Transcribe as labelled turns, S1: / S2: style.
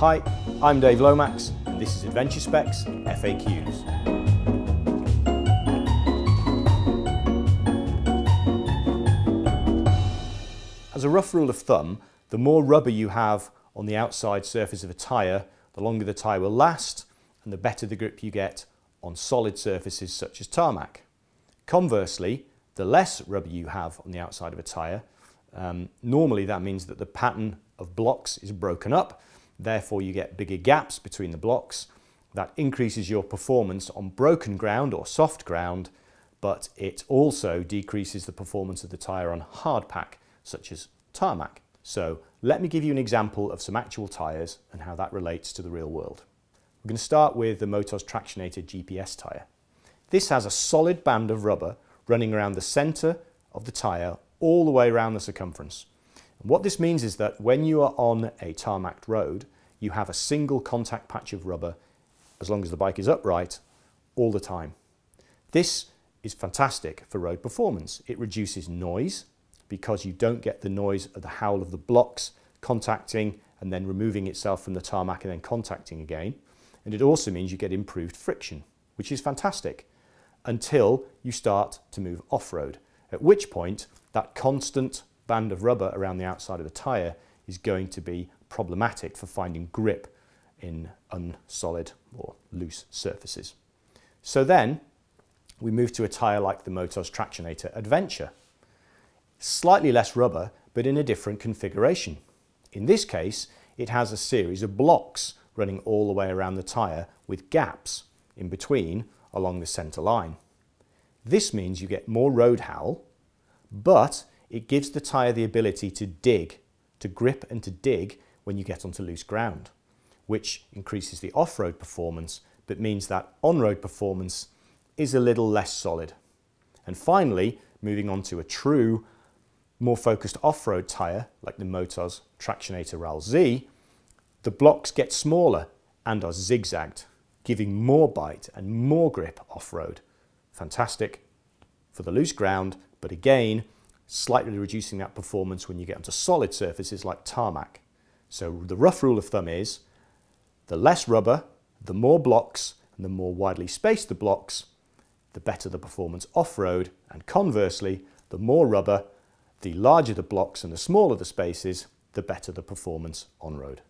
S1: Hi, I'm Dave Lomax and this is Adventure Specs FAQs. As a rough rule of thumb, the more rubber you have on the outside surface of a tyre, the longer the tyre will last and the better the grip you get on solid surfaces such as tarmac. Conversely, the less rubber you have on the outside of a tyre, um, normally that means that the pattern of blocks is broken up, therefore you get bigger gaps between the blocks. That increases your performance on broken ground or soft ground, but it also decreases the performance of the tyre on hard pack, such as tarmac. So let me give you an example of some actual tyres and how that relates to the real world. We're going to start with the Motoz Tractionator GPS tyre. This has a solid band of rubber running around the centre of the tyre all the way around the circumference. What this means is that when you are on a tarmac road, you have a single contact patch of rubber as long as the bike is upright all the time. This is fantastic for road performance. It reduces noise because you don't get the noise of the howl of the blocks contacting and then removing itself from the tarmac and then contacting again. And it also means you get improved friction, which is fantastic until you start to move off-road, at which point that constant band of rubber around the outside of the tyre is going to be problematic for finding grip in unsolid or loose surfaces. So then we move to a tyre like the Motoz Tractionator Adventure. Slightly less rubber, but in a different configuration. In this case, it has a series of blocks running all the way around the tyre with gaps in between along the centre line. This means you get more road howl, but it gives the tyre the ability to dig, to grip and to dig when you get onto loose ground, which increases the off-road performance, but means that on-road performance is a little less solid. And finally, moving on to a true, more focused off-road tyre, like the Motoz Tractionator Rall Z, the blocks get smaller and are zigzagged, giving more bite and more grip off-road. Fantastic for the loose ground, but again, slightly reducing that performance when you get onto solid surfaces like tarmac. So the rough rule of thumb is the less rubber, the more blocks, and the more widely spaced the blocks, the better the performance off-road, and conversely, the more rubber, the larger the blocks and the smaller the spaces, the better the performance on-road.